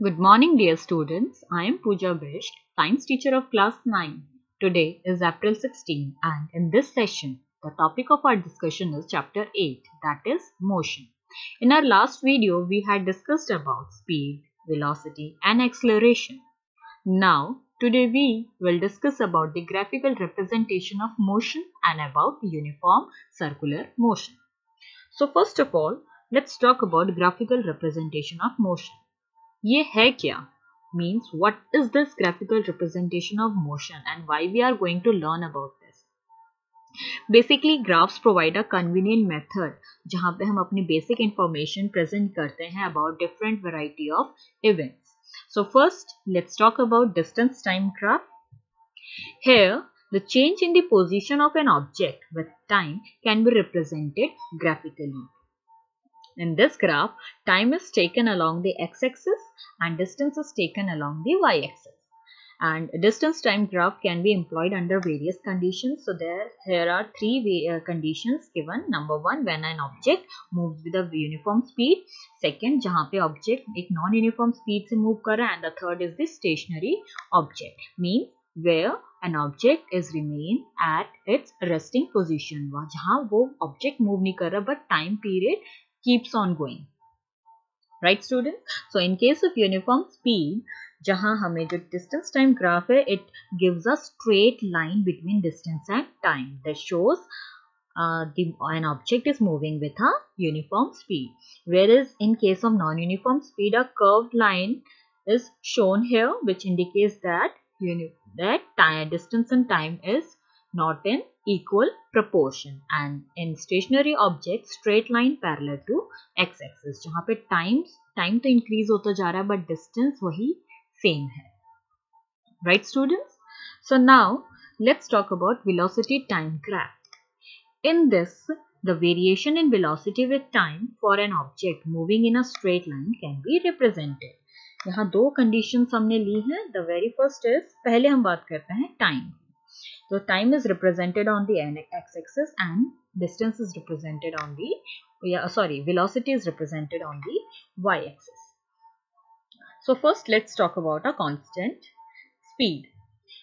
Good morning, dear students. I am Pooja Bisht, science teacher of class 9. Today is April 16 and in this session, the topic of our discussion is chapter 8 that is motion. In our last video, we had discussed about speed, velocity and acceleration. Now, today we will discuss about the graphical representation of motion and about uniform circular motion. So first of all, let's talk about graphical representation of motion. ये है क्या? Means what is this graphical representation of motion and why we are going to learn about basically graphs provide a convenient method जहाँ पे हम अपनी basic information present करते हैं about different variety of events so first let's talk about distance time graph here the change in the position of an object with time can be represented graphically in this graph, time is taken along the x-axis and distance is taken along the y-axis. And distance time graph can be employed under various conditions. So there here are three uh, conditions given. Number one, when an object moves with a uniform speed. Second, जहाँ पे object एक non-uniform speed से move कर रहा है. And the third is the stationary object. Means where an object is remain at its resting position. वहाँ जहाँ वो object move नहीं कर रहा but time period keeps on going right student so in case of uniform speed जहां हमें जो distance time graph है it gives a straight line between distance and time that shows uh, the an object is moving with a uniform speed whereas in case of non-uniform speed a curved line is shown here which indicates that that time, distance and time is not in equal proportion and in stationary object straight line parallel to x-axis जहाँ पे times time तो increase होता जा रहा है but distance वही same है right students so now let's talk about velocity time graph in this the variation in velocity with time for an object moving in a straight line can be represented यहाँ दो conditions हमने ली हैं the very first is पहले हम बात करते हैं time So time is represented on the x-axis and distance is represented on the, yeah, sorry, velocity is represented on the y-axis. So first let's talk about a constant speed.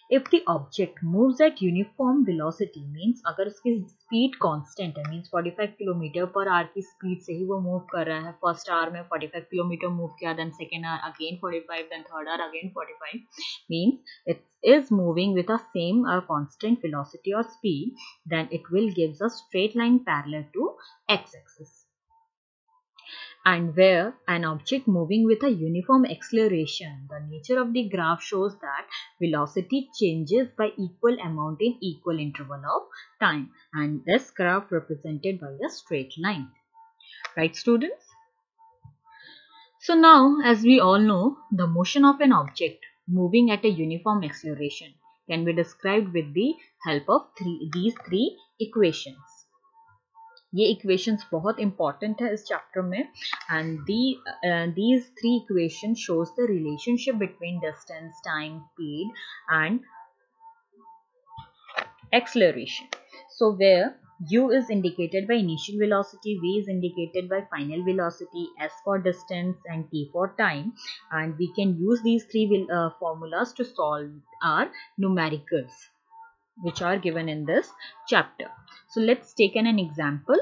If the object moves at uniform velocity means अगर उसकी speed constant है means forty five kilometre per hour की speed से ही वो move कर रहा है फ़र्स्ट आर में 45 किलोमीटर मूव किया then second hour again 45 five then third hour again 45 five means it is moving with a same or constant velocity और speed then it will gives a straight line parallel to x axis and where an object moving with a uniform acceleration. The nature of the graph shows that velocity changes by equal amount in equal interval of time and this graph represented by a straight line. Right students? So now as we all know the motion of an object moving at a uniform acceleration can be described with the help of three, these three equations. ये equations बहुत important है इस chapter में and the these three equation shows the relationship between distance time speed and acceleration so where u is indicated by initial velocity v is indicated by final velocity s for distance and t for time and we can use these three uh, formulas to solve our numericals Which are given in this chapter. So let's take an, an example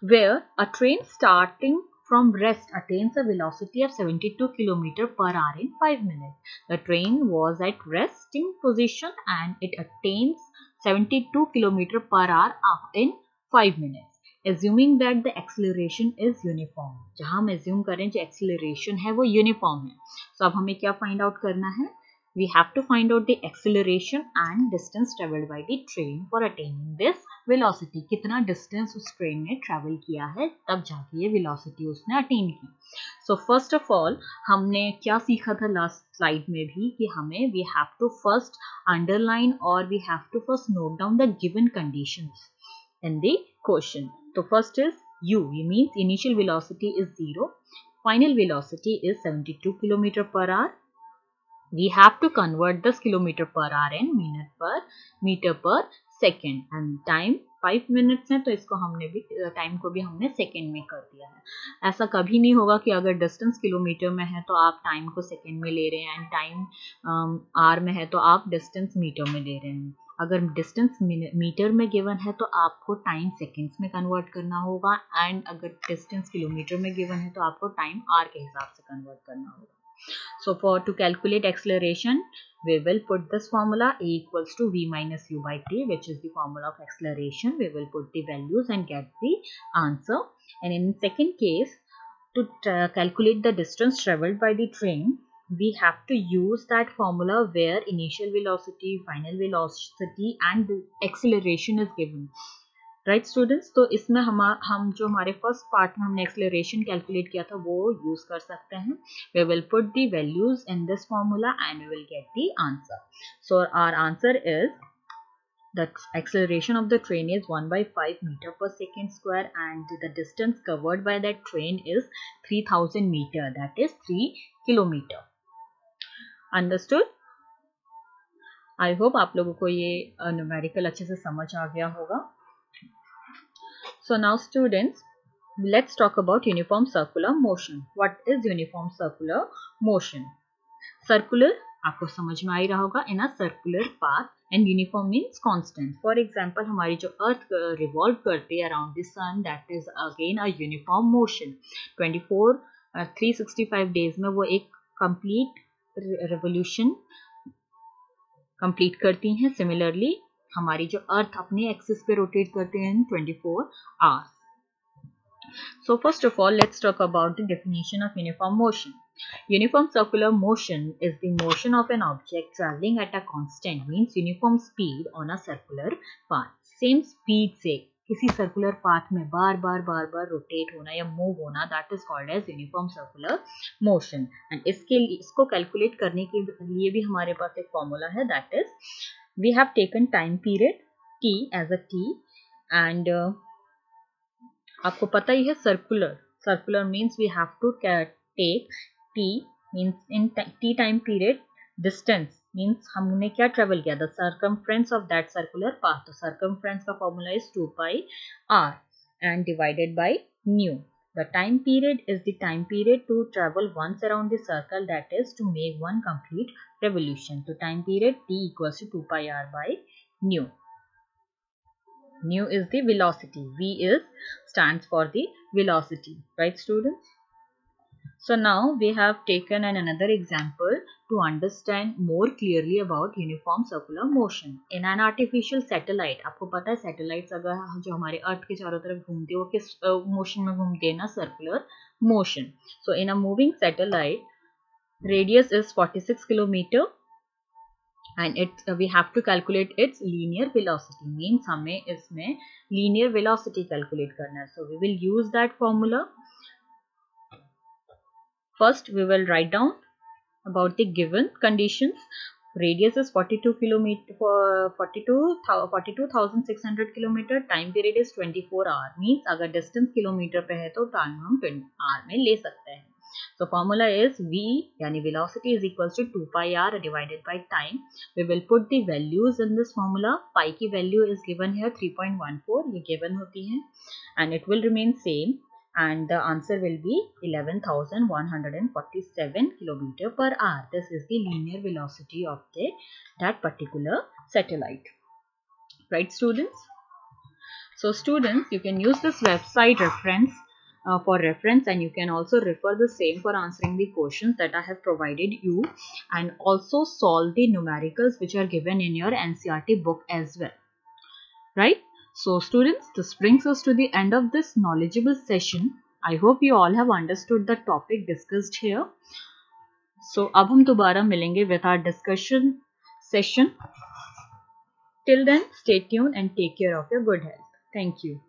where a train starting from rest attains a velocity of 72 km per hour in 5 minutes. The train was at resting position and it attains 72 km per hour in 5 minutes. Assuming that the acceleration is uniform. जहाँ हम assume करें जो acceleration है वो uniform है. So अब हमें क्या find out करना है? we have to find out the acceleration and distance traveled by the train for attaining this velocity कितना distance उस train ने travel किया है तब जाके ये velocity उसने attain की so first of all हमने क्या सीखा था last slide में भी कि हमें we have to first underline or we have to first note down the given conditions in the question so first is u means initial velocity is 0 final velocity is 72 km per hour we have to convert this kilometer per hour in minute per, meter per second. And time five minutes हैं तो इसको हमने भी time को भी हमने second में कर दिया है। ऐसा कभी नहीं होगा कि अगर डिस्टेंस किलोमीटर में है तो आप टाइम को सेकेंड में ले रहे हैं एंड टाइम आर में है तो आप डिस्टेंस मीटर में ले रहे हैं। अगर डिस्टेंस मीटर में गिवन है तो आपको टाइम सेकेंड्स में कन्वर्ट करना होगा एंड अगर डिस्टेंस किलोमीटर में गिवन है तो आपको टाइम आर के हिसाब से कन्वर्ट करना होगा। So for to calculate acceleration we will put this formula a equals to v minus u by t which is the formula of acceleration we will put the values and get the answer and in second case to uh, calculate the distance traveled by the train we have to use that formula where initial velocity, final velocity and acceleration is given. Right students तो इसमें हम हम जो हमारे first part में हमने acceleration calculate किया था, वो यूज़ कर सकते हैं। We will put the values in this formula and we will get the answer so our answer is the acceleration of the train is 1 by 5 meter per second square and the distance covered by that train is 3000 meter, that is 3 kilometer. Understood I hope आप लोगों को ये numerical अच्छे से समझ आ गया होगा। So now students let's talk about uniform circular motion. What is uniform circular motion? Circular, आपको समझ में आ ही रहा होगा in a circular path and uniform means constant for example हमारी जो अर्थ रिवॉल्व करती है around the sun that is again a uniform motion 24 365 days में वो एक कंप्लीट रेवोल्यूशन कंप्लीट करती हैं. सिमिलरली हमारी जो अर्थ अपने एक्सिस पे रोटेट करते हैं 24 hours so first of all let's talk about the definition of uniform motion uniform circular motion is the motion of an object travelling at a constant means uniform speed on a circular path same speed से किसी circular path में बार बार बार बार rotate होना या move होना that is called as uniform circular motion and इसके इसको calculate करने के लिए भी हमारे पास एक फॉर्मूला है that is we have taken time period T as a T and आपको पता ही है circular circular means we have to take T means in T time period distance means हमने क्या ट्रेवल किया? The circumference of that circular path तो circumference का formula is two pi r and divided by new The time period is the time period to travel once around the circle that is to make one complete revolution. So time period t equals to 2 pi r by nu. Nu is the velocity. V is stands for the velocity. Right students? So now we have taken an another example to understand more clearly about uniform circular motion. In an artificial satellite, आपको पता है satellites अगर जो हमारे अर्थ के चारों तरफ़ घूमती है वो किस मोशन में घूमती है ना circular motion. So in a moving satellite, radius is 46 kilometer and it uh, we have to calculate its linear velocity means हमें इसमें linear velocity calculate करना है. So we will use that formula First, we will write down about the given conditions. Radius is 42 kilometer for 42 42,600 kilometer. Time period is 24 hour. Means अगर distance kilometer पे है तो time हम 20 hour में ले सकते हैं. So formula is V yani velocity is equals to 2 pi r divided by time. We will put the values in this formula. Pi की value is given here 3.14 ये given होती है and it will remain same and the answer will be 11,147 kilometer per hour. This is the linear velocity of the that particular satellite. Right students? So students, you can use this website reference uh, for reference and you can also refer the same for answering the questions that I have provided you and also solve the numericals which are given in your NCRT book as well. Right? So students, this brings us to the end of this knowledgeable session. I hope you all have understood the topic discussed here. So अब हम दोबारा मिलेंगे with our discussion session. Till then, stay tuned and take care of your good health. Thank you.